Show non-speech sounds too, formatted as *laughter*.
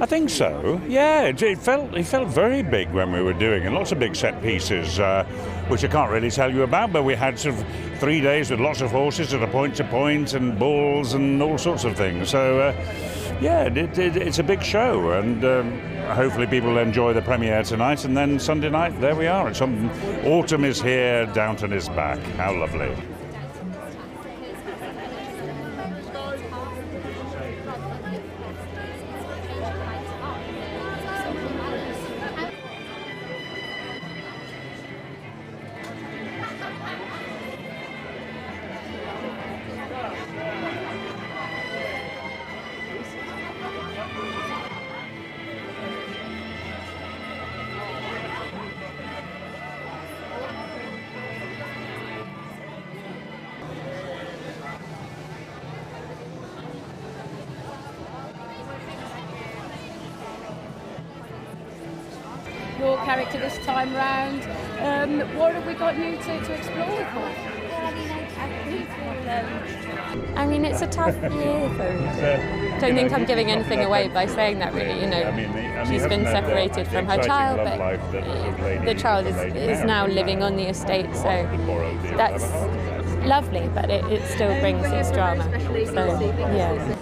I think so. Yeah, it, felt it felt very big when we were doing, and lots of big set pieces, uh, which I can't really tell you about. But we had sort of three days with lots of horses at a point to point and balls and all sorts of things. So. Uh, yeah, it, it, it's a big show, and um, hopefully people enjoy the premiere tonight. And then Sunday night, there we are. It's autumn is here, Downton is back. How lovely. Your character this time round. Um, what have we got you to, to explore with her? I mean, it's a tough *laughs* year for. Don't think I'm giving anything away by saying that. Really, you know, she's been separated from her child, but the child is, is now living on the estate, so that's lovely. But it, it still brings its drama. So yeah.